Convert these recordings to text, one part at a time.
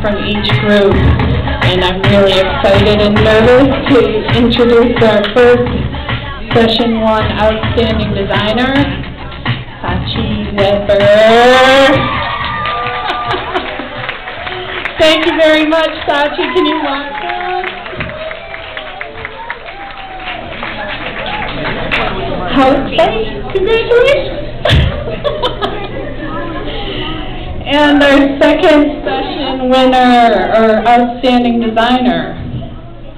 from each group. And I'm really excited and nervous to introduce our first session one outstanding designer, Sachi Weber. Thank you very much, Sachi. Can you walk down? How exciting! Congratulations! And our second winner, or outstanding designer,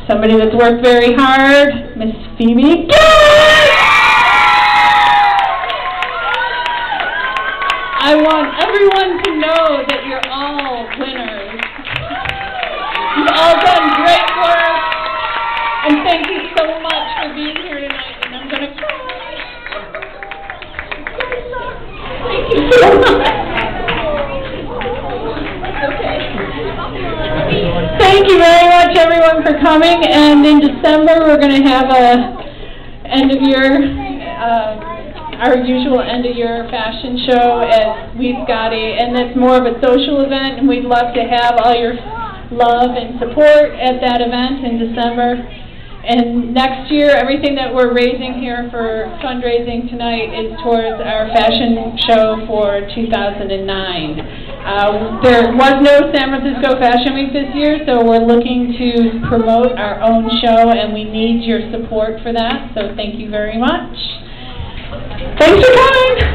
somebody that's worked very hard, Miss Phoebe. I want everyone to know that you're all winners. You've all done great work, and thank you so much for being here tonight, and I'm gonna cry. Thank you so much. Thank you very much, everyone, for coming. And in December, we're going to have a end of year, uh, our usual end of year fashion show at Wee Scotty, and it's more of a social event. And we'd love to have all your love and support at that event in December. And next year, everything that we're raising here for fundraising tonight is towards our fashion show for 2009. Uh, there was no San Francisco Fashion Week this year, so we're looking to promote our own show, and we need your support for that, so thank you very much. Thanks for coming!